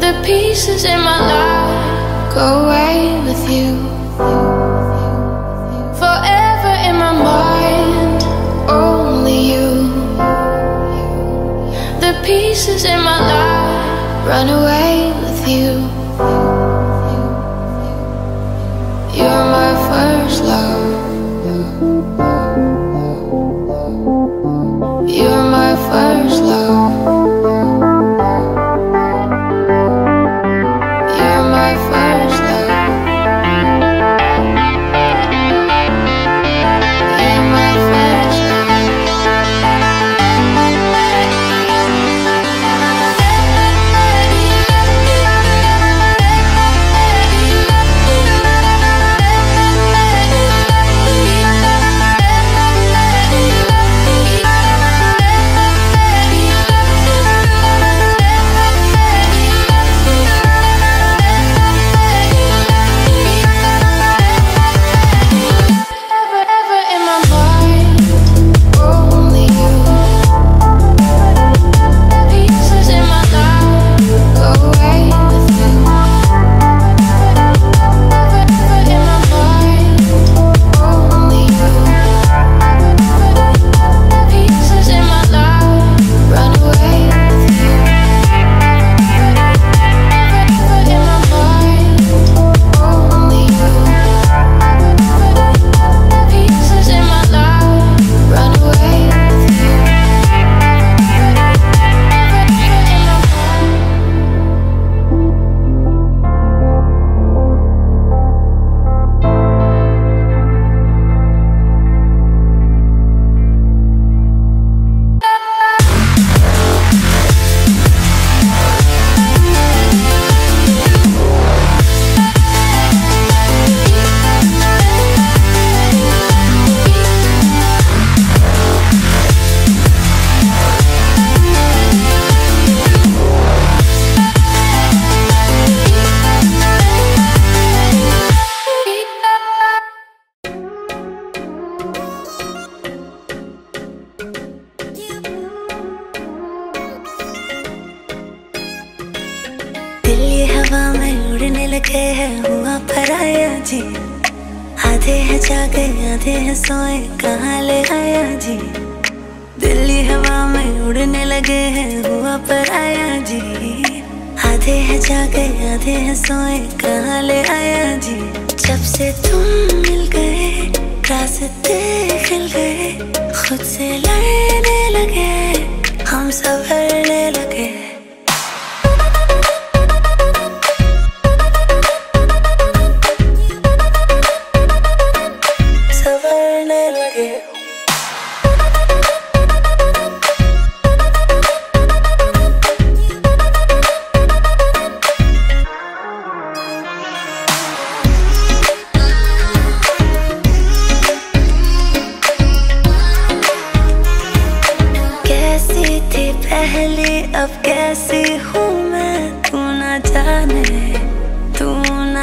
The pieces in my life go away with you. Forever in my mind, only you. The pieces in my life run away with you. You're हवा में उड़ने लगे है, हुआ पराया जी। आधे हैं जागे, आधे हैं सोए, कहाँ ले आया जी? दिल्ली हवा में उड़ने लगे हैं, हुआ पराया जी। आधे हैं जागे, आधे हैं सोए, कहाँ ले आया जी? जब से तुम मिल गए, रास्ते खिल गए, खुद से लड़ने लगे, हम संभलने लगे।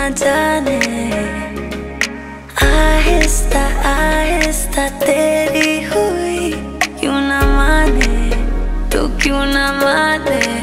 जाने आहिस्ता आहिस्ता तेरी हुई क्यों ना माने तू क्यों ना माने